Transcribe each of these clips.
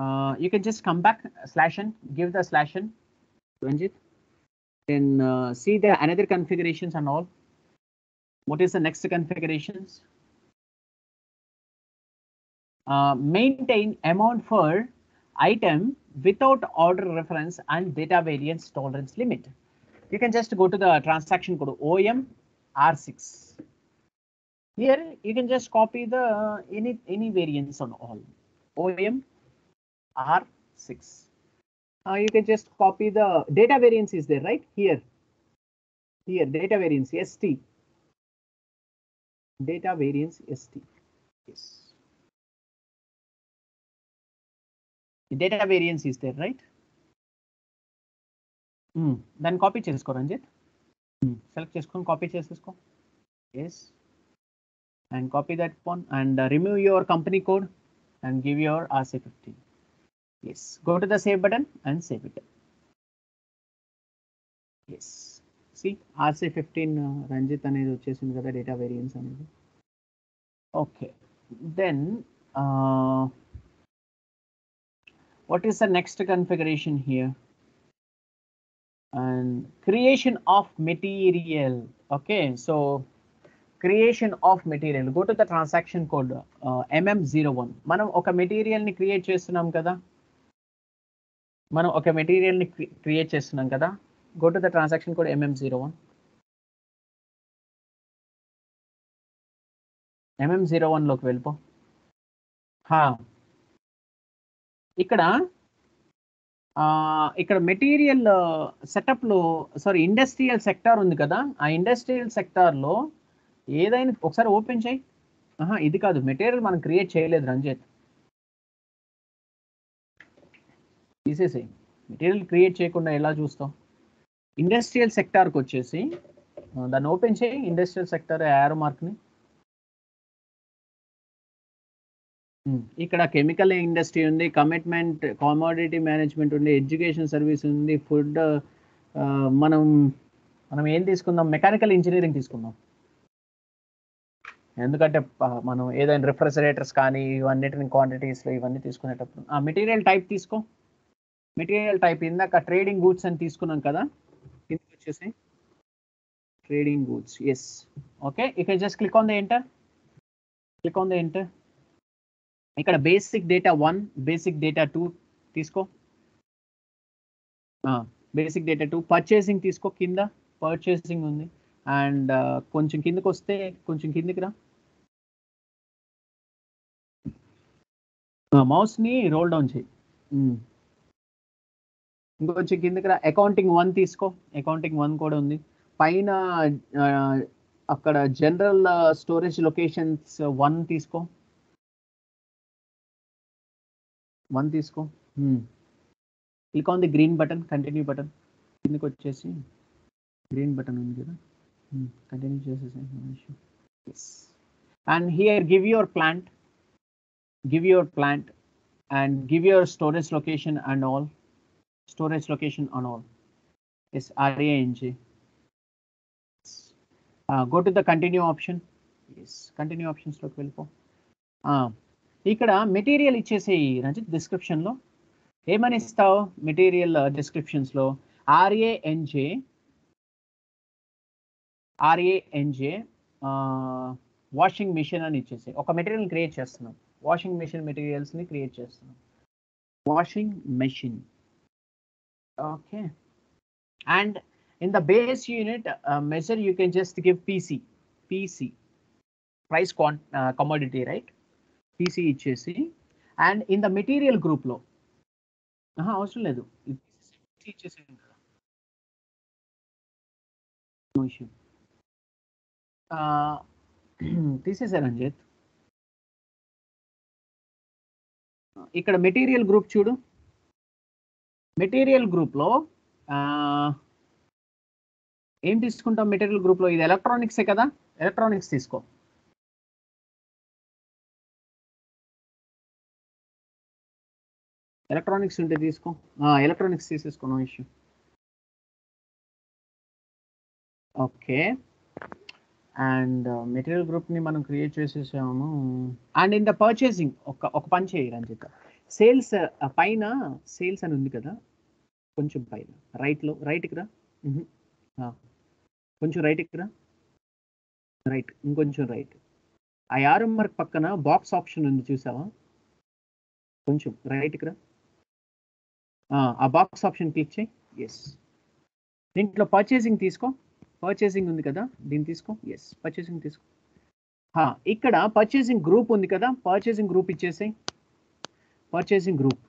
Uh, you can just come back slash n, give the slash n, Ranjit. Then uh, see the another configurations and all. What is the next configurations? Uh, maintain amount for item without order reference and data variance tolerance limit. You can just go to the transaction code OM R6. Here you can just copy the any any variance on all OM R6. Uh, you can just copy the data variance is there right here. Here data variance ST. Data variance ST. Yes. The data variance is there right? దాన్ని copy చేసుకో Ranjith select చేసుకొని copy చేసేసుకో yes and copy that one and remove your company code and give your RC fifteen Yes go to the save button and save it yes see RC fifteen Ranjith అనేది వచ్చేసింది కదా data variance అనేది okay then what is the next configuration here and creation of material okay so creation of material go to the transaction code uh, mm01 మనం ఒక మెటీరియల్ని create చేస్తున్నాం కదా మనం ఒక మెటీరియల్ని క్రియేట్ చేస్తున్నాం కదా go to the transaction code MM zero one MM zero వన్లోకి వెళ్ళిపో. ఇక్కడ ఇక్కడ మెటీరియల్ సెటప్లో సారీ ఇండస్ట్రియల్ సెక్టార్ ఉంది కదా ఆ ఇండస్ట్రియల్ సెక్టార్లో ఏదైనా ఒకసారి ఓపెన్ చేయి. ఆహా ఇది కాదు మెటీరియల్ మనం క్రియేట్ చేయలేదు రంజిత్. తీసేసి మెటీరియల్ క్రియేట్ చేయకుండా ఎలా చూస్తాం? ఇండస్ట్రియల్ సెక్టార్కి వచ్చేసి దాన్ని ఓపెన్ చేయి ఇండస్ట్రియల్ సెక్టార్ యారో మార్క్ని ఇక్కడ కెమికల్ ఇండస్ట్రీ ఉంది కమిట్మెంట్ కామోడిటీ మేనేజ్మెంట్ ఉంది ఎడ్యుకేషన్ సర్వీస్ ఉంది ఫుడ్ మనం మనం ఏం తీసుకుందాం? మెకానికల్ ఇంజనీరింగ్ తీసుకుందాం. ఎందుకంటే మనం ఏదైనా రిఫ్రిజరేటర్స్ కానీ ఇవన్నిటిని క్వాంటిటీస్లో ఇవన్నీ తీసుకునేటప్పుడు ఆ మెటీరియల్ టైప్ తీసుకో. మెటీరియల్ టైప్ ఇందాక ట్రేడింగ్ గూడ్స్ అని తీసుకున్నాం కదా? కిందకి వచ్చేసి ట్రేడింగ్ గూడ్స్ ఎస్ ఓకే ఇక్కడ just click on the enter click on the enter ఇక్కడ basic data one basic data two తీసుకో. బేసిక్ డేటా టూ పర్చేసింగ్ తీసుకో కింద. పర్చేసింగ్ ఉంది. అండ్ uh, కొంచెం కిందకి వస్తే కొంచెం కిందకి రా. మౌస్ని రోల్ డౌన్ చేయి. Hmm. ఇంకొంచెం కిందకి రా. అకౌంటింగ్ వన్ తీసుకో. అకౌంటింగ్ వన్ కూడా ఉంది. పైన అక్కడ జనరల్ స్టోరేజ్ లొకేషన్స్ వన్ తీసుకో. వన్ తీసుకో. Click on the green button continue button కిందకి వచ్చేసి గ్రీన్ బటన్ ఉంది కదా. కంటిన్యూ చేసేసి and here give your plant give your plant and give your storage location and all storage location and all yes RANG go to the continue option yes continue ఆప్షన్స్లోకి వెళ్ళిపో. ఇక్కడ material ఇచ్చేసేయి రంజిత్ డిస్క్రిప్షన్లో ఏమని ఇస్తావు material డిస్క్రిప్షన్స్లో RANJ RANJ washing machine అని ఇచ్చేసి ఒక మెటీరియల్ క్రియేట్ చేస్తున్నాం. వాషింగ్ మిషన్ మెటీరియల్స్ని క్రియేట్ చేస్తున్నాం. Washing machine okay and in the base unit measure you can just give PC PC price క్వాన్ commodity right PC ఇచ్చేసి అండ్ ఇన్ ద మెటీరియల్ గ్రూప్లో అవసరం లేదు. ఇచ్చేసి కదా విషయం తీసేసారు రంజిత్ ఇక్కడ మెటీరియల్ గ్రూప్ చూడు. మెటీరియల్ గ్రూప్లో ఏం తీసుకుంటాం మెటీరియల్ గ్రూప్లో? ఇది ఎలక్ట్రానిక్సే కదా? ఎలక్ట్రానిక్స్ తీసుకో. ఎలక్ట్రానిక్స్ ఉంటే తీసుకో. ఎలక్ట్రానిక్స్ తీసేసుకో ఇష్యూ. ఓకే. అండ్ మెటీరియల్ గ్రూప్ని మనం క్రియేట్ చేసేసాము. అండ్ ఇన్ ద పర్చేసింగ్ ఒక ఒక పని చేయి రంజిత. సేల్స్ పైన సేల్స్ అని ఉంది కదా? కొంచెం పైన. రైట్లో రైట్కి రా. కొంచెం రైట్కి రా. రైట్ ఇంకొంచెం రైట్ ఆ యారో మార్క్ పక్కన బాక్స్ ఆప్షన్ ఉంది చూసావా? కొంచెం రైట్కి రా. ఆ, బాక్స్ ఆప్షన్ క్లిక్ చేయి. ఎస్ దీంట్లో పర్చేసింగ్ తీసుకో. పర్చేసింగ్ ఉంది కదా దీన్ని తీసుకో. ఎస్ పర్చేసింగ్ తీసుకో. ఇక్కడ పర్చేసింగ్ గ్రూప్ ఉంది కదా purchasing group ఇచ్చేసాయి. Purchasing group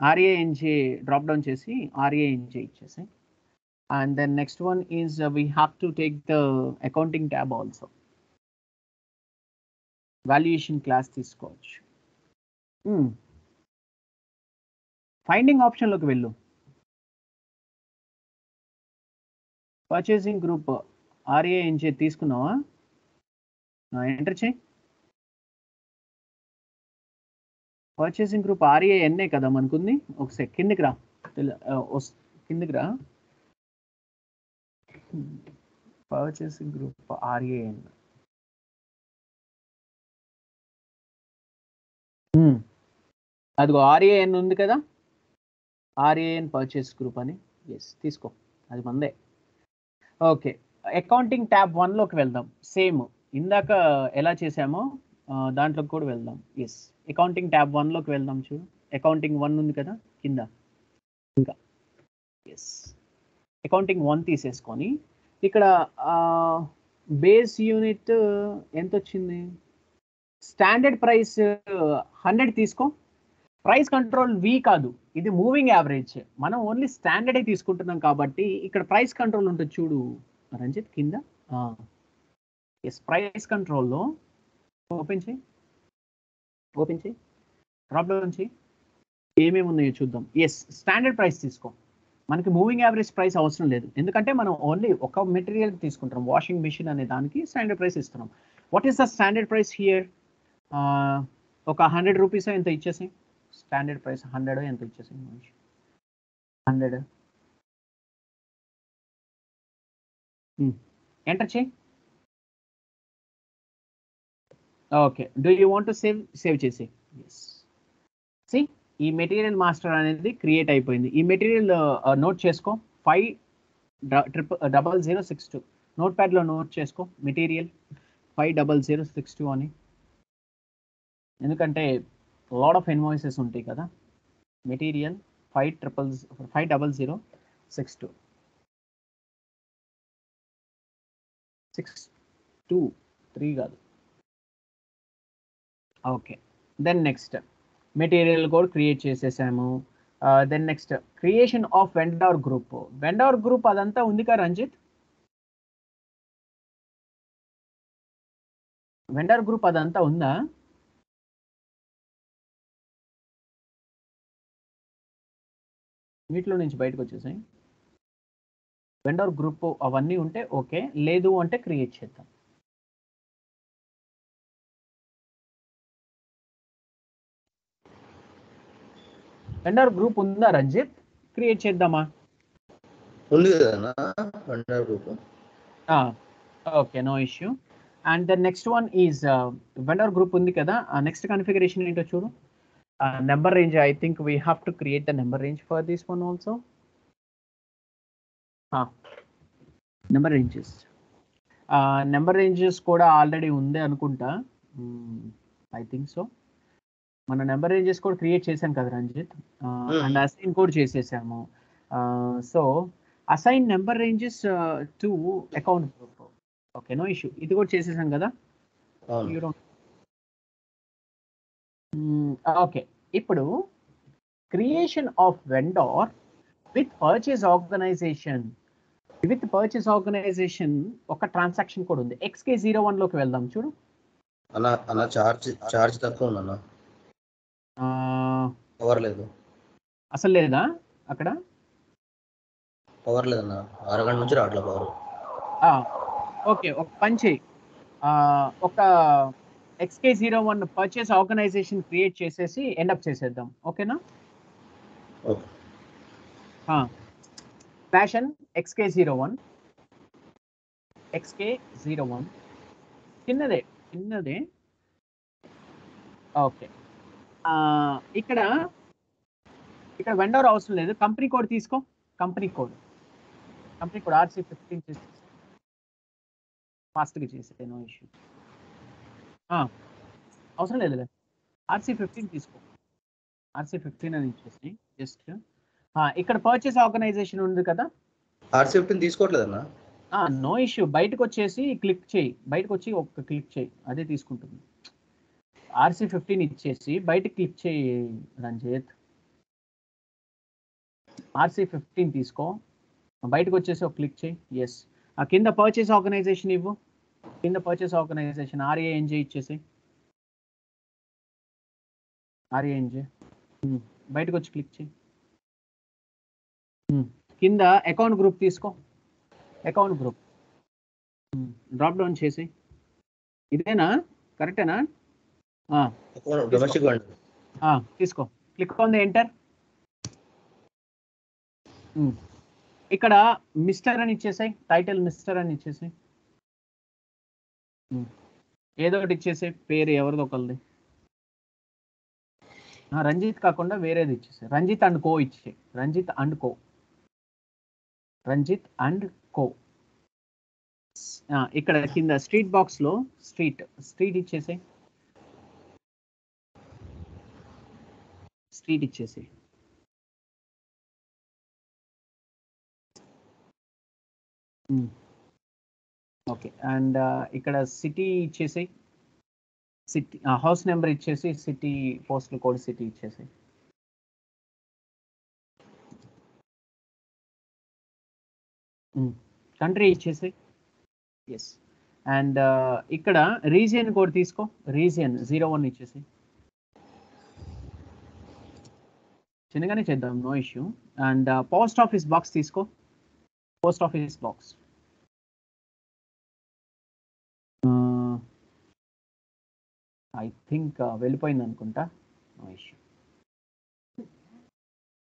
RANJ drop down చేసి RANJ ఇచ్చేసాయి and then next one is we have to take the accounting tab also valuation class తీసుకోవచ్చు. ఫైండింగ్ ఆప్షన్లోకి వెళ్ళు. పర్చేసింగ్ గ్రూప్ ఆర్ఏఎన్జే తీసుకున్నావా? Enter చేయి. పర్చేసింగ్ గ్రూప్ ఆర్ఏఎన్ఏ కదా మనకుంది. ఒకసారి కిందికి రా. కిందికి రా. పర్చేసింగ్ గ్రూప్ ఆర్ఏఎన్ అదిగో ఆర్ఏఎన్ ఉంది కదా? ఆర్ఏఎన్ పర్చేస్ గ్రూప్ అని. ఎస్ తీసుకో. అది మందే. ఓకే అకౌంటింగ్ ట్యాబ్ వన్లోకి వెళ్దాం. సేమ్ ఇందాక ఎలా చేసామో దాంట్లోకి కూడా వెళ్దాం. ఎస్ అకౌంటింగ్ ట్యాబ్ వన్లోకి వెళ్దాం చూడు. అకౌంటింగ్ వన్ ఉంది కదా కింద. ఇంకా. ఎస్ అకౌంటింగ్ వన్ తీసేసుకొని ఇక్కడ బేస్ యూనిట్ ఎంత వచ్చింది స్టాండర్డ్ ప్రైస్ హండ్రెడ్ తీసుకో. ప్రైస్ కంట్రోల్ వి కాదు. ఇది మూవింగ్ యావరేజ్ మనం ఓన్లీ స్టాండర్డే తీసుకుంటున్నాం కాబట్టి ఇక్కడ ప్రైస్ కంట్రోల్ ఉంటుంది చూడు. రంజిత్ కింద? ఎస్ ప్రైస్ కంట్రోల్లో ఓపెన్ చేయి. ఓపెన్ చేయి. ప్రాబ్లం నుంచి చేయి. ఏమేమి ఉన్నాయో చూద్దాం. ఎస్ స్టాండర్డ్ ప్రైస్ తీసుకో. మనకి మూవింగ్ యావరేజ్ ప్రైస్ అవసరం లేదు. ఎందుకంటే మనం ఓన్లీ ఒక మెటీరియల్ తీసుకుంటాం. వాషింగ్ మిషన్ అనే దానికి స్టాండర్డ్ ప్రైస్ ఇస్తున్నాం. What is the standard price here ఒక హండ్రెడ్ రూపీస్ ఎంత ఇచ్చేసి స్టాండర్డ్ ప్రైస్ హండ్రెడ్ ఎంత ఇచ్చేసి మనిషి. Hundred enter hmm. చేయి. Okay. Do you want to save save చేసి ఎస్ సి ఈ మెటీరియల్ మాస్టర్ అనేది క్రియేట్ అయిపోయింది. ఈ మెటీరియల్ నోట్ చేసుకో. Five triple double zero six two. Note ప్యాడ్లో note చేసుకో. Material five double zero six two అని. ఎందుకంటే లాడ్ ఆఫ్ ఇన్వాయిసెస్ ఉంటాయి కదా. Material five triple five double zero six two. Six two three కాదు. Okay. Then next material కూడా create చేసేసాము. Then next creation of vendor group vendor group అదంతా ఉంది కదా రంజిత్? వెండార్ గ్రూప్ అదంతా ఉందా? వీటిలో నుంచి బయటకు వచ్చేసాయి. వెండర్ గ్రూప్ అవన్నీ ఉంటే ఓకే లేదు అంటే క్రియేట్ చేద్దాం. వెండర్ గ్రూప్ ఉందా రంజిత్? క్రియేట్ చేద్దామా? ఉంది కదా vendor group okay no issue and the next one is vendor group ఉంది కదా నెక్స్ట్ కన్ఫిగరేషన్ ఏంటో చూడు. Number range I think we have to create the number range for this one also number ranges number ranges కూడా already ఉంది అనుకుంటా. I think so మన number ranges కూడా create చేశాం కదా రంజిత్. అండ్ అసైన్ కూడా చేసేసాము. So assign number ranges to account group. Okay no issue. ఇది కూడా చేసేసాం కదా? ఓకే. ఇప్పుడు creation of vendor with purchase organization with purchase organization ఒక ట్రాన్సాక్షన్ కూడా ఉంది. ఎక్స్కే జీరో వన్లోకి వెళ్దాం చూడు. అన్న అన్న చార్జ్ చార్జ్ తక్కువ ఉంది అన్న ఆ, పవర్ లేదు. అసలు లేదా అక్కడ? పవర్ లేదన్న. అరగంట నుంచి రావట్లే పవర్. ఓకే ఒక పని చేయి. ఒక XK zero one purchase organization create చేసేసి ఎండప్ చేసేద్దాం. ఓకేనా? Okay. Fashion XK zero one. XK zero one. చిన్నదే చిన్నదే ఓకే. ఇక్కడ ఇక్కడ వెండర్ అవసరం లేదు. కంపెనీ కోడ్ తీసుకో. Company code company code RC fifteen చేసి ఫాస్ట్గా చేసే నో ఇష్యూ అవసరం లేదు ఆర్సీ ఫిఫ్టీన్ తీసుకో. ఆర్సీ ఫిఫ్టీన్ అని ఇచ్చేసి జస్ట్ ఇక్కడ పర్చేస్ ఆర్గనైజేషన్ ఉంది కదా. ఆర్సీ ఫిఫ్టీన్ తీసుకోవట్లేదన్నా నో ఇష్యూ బయటకు వచ్చేసి క్లిక్ చేయి. బయటకు వచ్చి ఒక్క క్లిక్ చేయి. అదే తీసుకుంటుంది. ఆర్సీ ఫిఫ్టీన్ ఇచ్చేసి బయట క్లిక్ చేయి రంజిత్. ఆర్సీ ఫిఫ్టీన్ తీసుకో. బయటకు వచ్చేసి ఒక క్లిక్ చేయి. ఎస్ ఆ కింద పర్చేస్ ఆర్గనైజేషన్ ఇవ్వు. కింద పర్చేస్ ఆర్గనైజేషన్ ఆర్ఏఎన్జే ఇచ్చేసి. RANJ hmm. బయటకు వచ్చి క్లిక్ చేయి. Hmm. కింద అకౌంట్ గ్రూప్ తీసుకో. అకౌంట్ గ్రూప్ డ్రాప్ డౌన్ చేసి ఇదేనా? కరెక్టేనా డొమెస్టిక్ తీసుకో. క్లిక్ ఆన్ ది ఎంటర్ ఇక్కడ మిస్టర్ అని ఇచ్చేసాయి టైటిల్ మిస్టర్ అని ఇచ్చేసాయి. ఏదో ఒకటి ఇచ్చేసే పేరు ఎవరిదో ఒకరిది రంజిత్ కాకుండా వేరేది ఇచ్చేసాయి. రంజిత్ అండ్ కో ఇచ్చే Ranjit and co. Ranjit and co. ఇక్కడ కింద స్ట్రీట్ బాక్స్లో స్ట్రీట్ స్ట్రీట్ ఇచ్చేసాయి. స్ట్రీట్ ఇచ్చేసి. ఓకే. అండ్ ఇక్కడ సిటీ ఇచ్చేసి సిటీ హౌస్ నెంబర్ ఇచ్చేసి సిటీ పోస్టల్ కోడ్ సిటీ ఇచ్చేసి. కంట్రీ ఇచ్చేసి. ఎస్ అండ్ ఇక్కడ రీజియన్ కోడ్ తీసుకో. రీజియన్ జీరో వన్ ఇచ్చేసి. చిన్నగానే చేద్దాం no issue and post office box తీసుకో. Post office box I think వెళ్ళిపోయింది అనుకుంటా నో ఇష్యూ